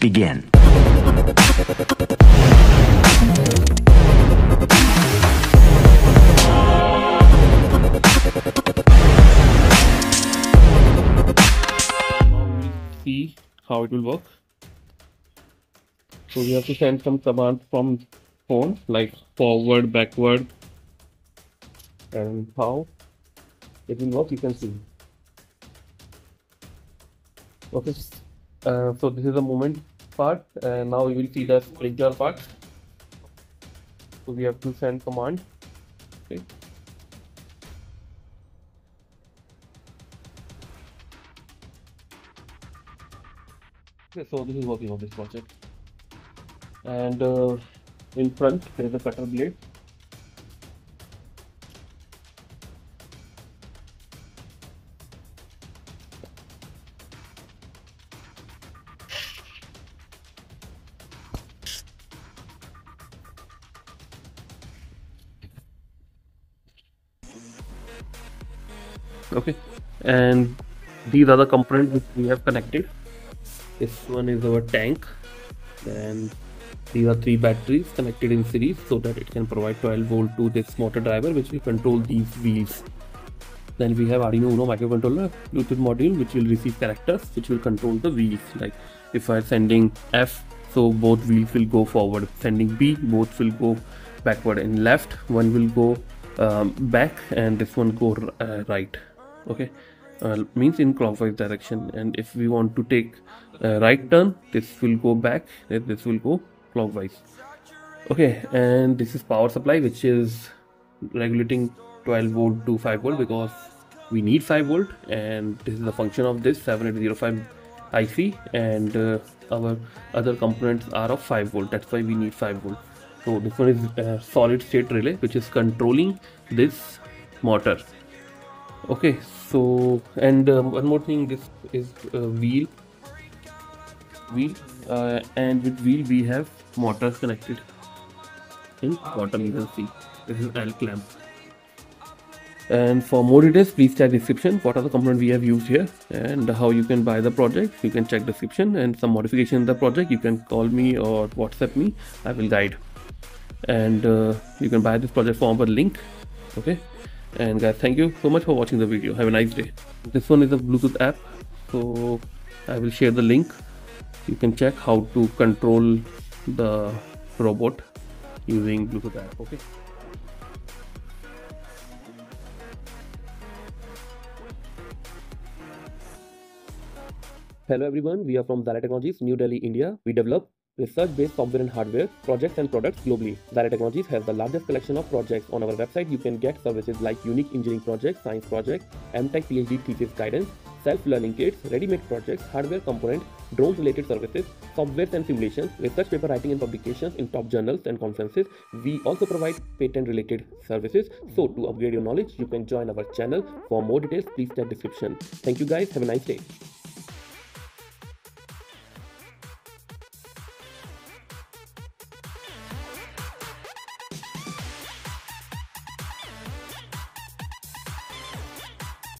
begin. See how it will work. So we have to send some commands from phone like forward, backward, and how it will work. You can see. Okay, uh, so this is the movement part, and now we will see the sprinkler part. So we have to send command. Okay. Okay, so this is working on this project. And uh, in front there is a cutter blade. Okay, and these are the components which we have connected. This one is our tank. And these are three batteries connected in series so that it can provide 12 volt to this motor driver which will control these wheels. Then we have Arduino Uno microcontroller Bluetooth module which will receive characters which will control the wheels. Like if I'm sending F so both wheels will go forward. Sending B both will go backward. And left one will go um, back and this one go uh, right okay. Uh, means in clockwise direction. And if we want to take right turn this will go back. This will go clockwise. Okay. And this is power supply which is regulating 12 volt to 5 volt because we need 5 volt. And this is the function of this 7805 IC and uh, our other components are of 5 volt. That's why we need 5 volt. So this one is solid state relay which is controlling this motor okay so and um, one more thing this is a wheel. Wheel uh, and with wheel we have motors connected in bottom you can see this is L clamp. And for more details please check description what are the components we have used here and how you can buy the project. You can check description and some modification in the project. You can call me or whatsapp me. I will guide. And uh, you can buy this project from our link okay and guys thank you so much for watching the video. Have a nice day. This one is a bluetooth app so i will share the link. You can check how to control the robot using bluetooth app okay? Hello everyone, we are from XiLiR Technologies, New Delhi, India. We develop research-based software and hardware projects and products globally. XiLiR Technologies has the largest collection of projects. On our website, you can get services like unique engineering projects, science projects, MTech PhD thesis guidance, self-learning kits, ready-made projects, hardware components, drones-related services, software and simulations, research paper writing and publications in top journals and conferences. We also provide patent-related services. So to upgrade your knowledge, you can join our channel. For more details, please check description. Thank you guys. Have a nice day.